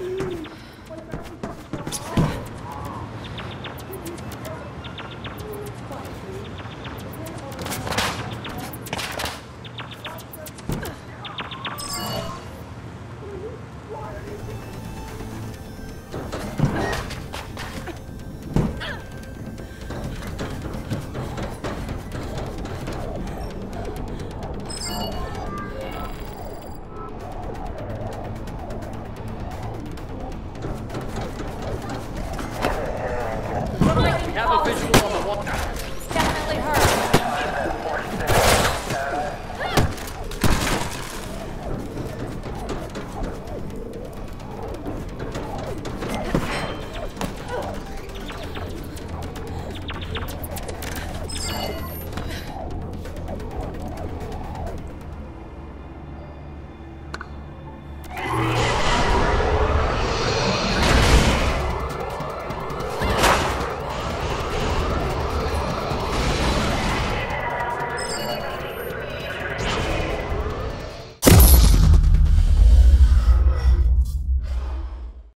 嗯